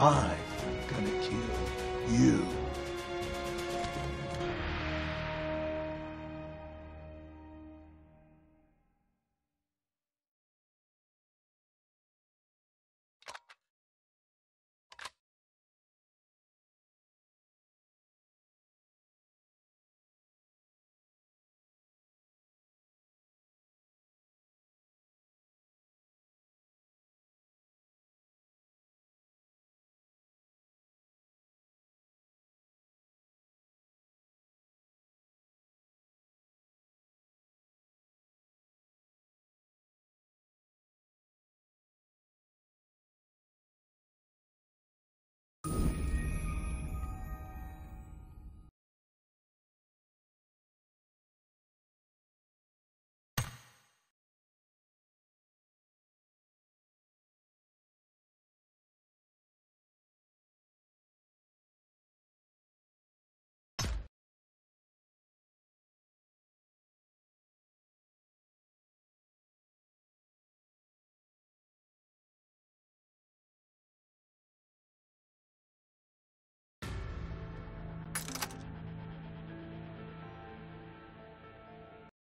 I.